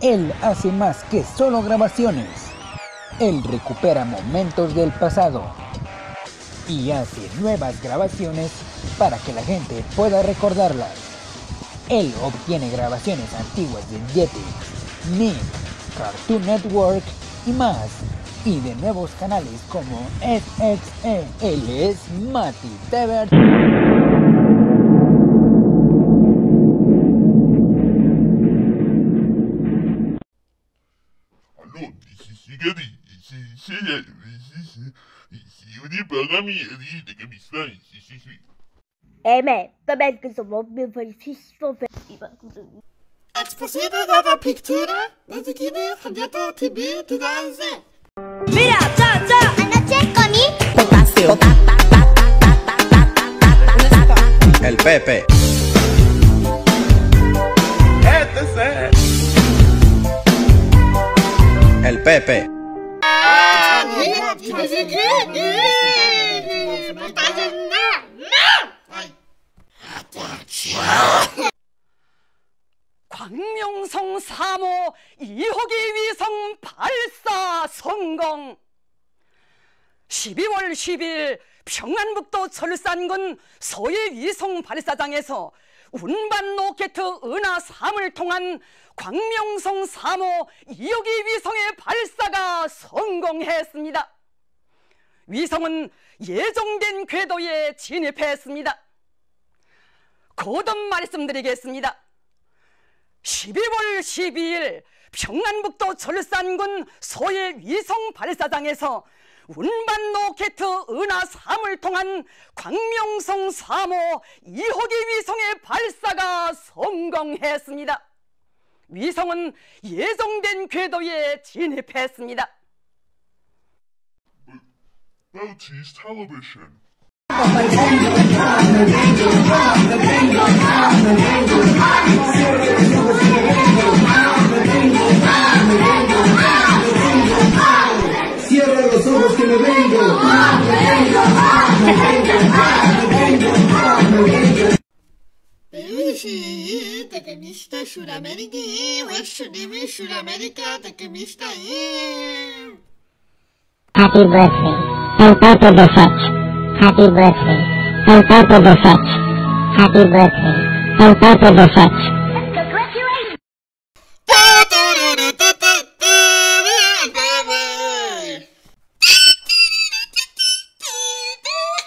Él hace más que solo grabaciones. Él recupera momentos del pasado y hace nuevas grabaciones para que la gente pueda recordarlas. Él obtiene grabaciones antiguas de Jetix, Nick, Cartoon Network y más. Y de nuevos canales como es Mati Tebert. Eh men, de människor som mobbar för syskon för... Explosiven av. Mira! 광명성 3호 2호기 위성 발사 성공! 12월 10일 평안북도 철산군 서해 위성 발사장에서 운반 로켓 은하 3을 통한 광명성 3호 2호기 위성의 발사가 성공했습니다. 위성은 예정된 궤도에 진입했습니다. 거듭 말씀드리겠습니다. 12월 12일 평안북도 철산군 서해 위성 발사장에서 운반 로켓 은하 3을 통한 광명성 3호 2호기 위성의 발사가 성공했습니다. 위성은 예정된 궤도에 진입했습니다. Bouties Television. Cierra los ojos que me vengo. Takemista Surameriki, Western TV Suramerica, Takemista Happy birthday. El Pepe de Fetch. Happy birthday. El Pepe de Fetch. Happy birthday. El Pepe de Fetch.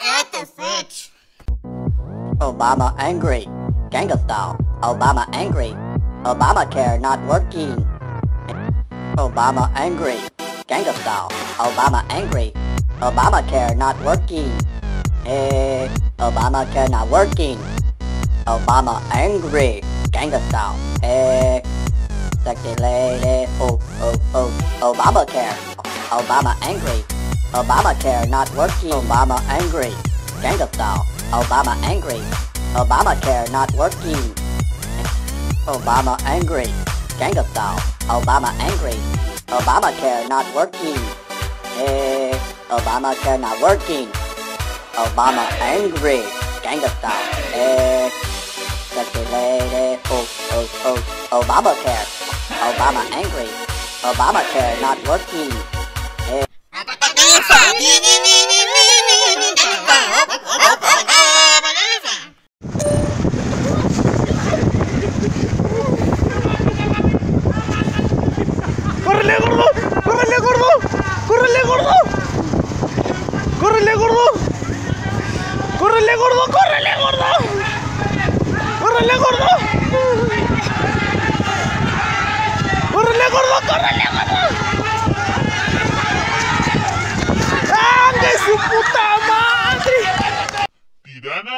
At the fetch. Obama angry. Ganga style. Obama angry. Obamacare not working. Obama angry. Ganga style. Obama angry. Obamacare not working. Eh, Obamacare not working. Obama angry. Ganga style. Eh, sexy lady. Oh, oh, oh. Obamacare. Obama angry. Obamacare not working. Obama angry. Ganga style. Obama angry. Obamacare not working. Obama angry. Ganga style. Obama angry. Obamacare not working. Eh, Obamacare not working. Obama angry. Ganga style. Eh. Oh, oh, oh. Obamacare. Obama angry. Obamacare not working. Eh,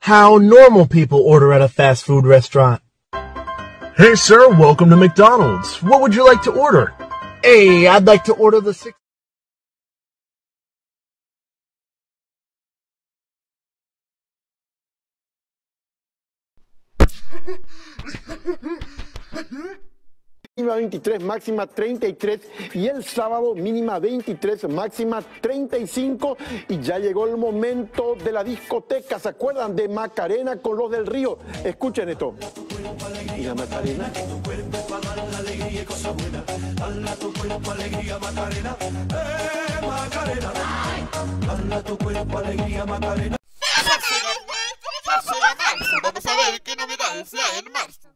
How normal people order at a fast food restaurant. Hey, sir, welcome to McDonald's. What would you like to order? Hey, I'd like to order the six. Mínima 23, máxima 33 y el sábado mínima 23, máxima 35 y ya llegó el momento de la discoteca, ¿se acuerdan de Macarena con los del río? Escuchen esto. Y la Macarena. Ya